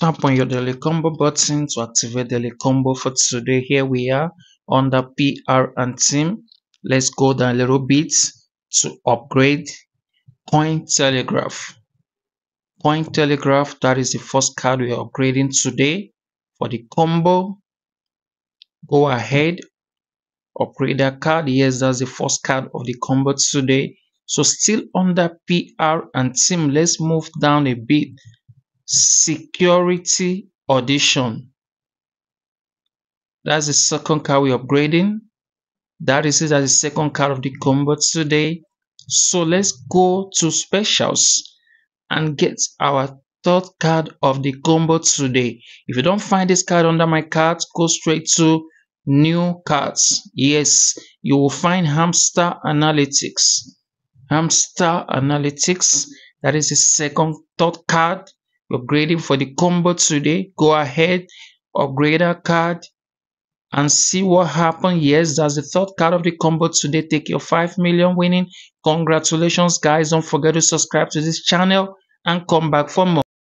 Tap on your daily combo button to activate daily combo for today. Here we are under PR and team. Let's go down a little bit to upgrade Cointelegraph. point Telegraph, that is the first card we are upgrading today for the combo. Go ahead, upgrade that card. Yes, that's the first card of the combo today. So still under PR and team, let's move down a bit security audition. That's the second card we're upgrading. That is it as the second card of the combo today. So let's go to specials and get our third card of the combo today. If you don't find this card under my cards, go straight to new cards. Yes, you will find Hamster Analytics. Hamster Analytics. That is the second, third card upgrading for the combo today. Go ahead upgrade a card and see what happened. Yes that's the third card of the combo today. Take your 5 million winning. Congratulations guys. Don't forget to subscribe to this channel and come back for more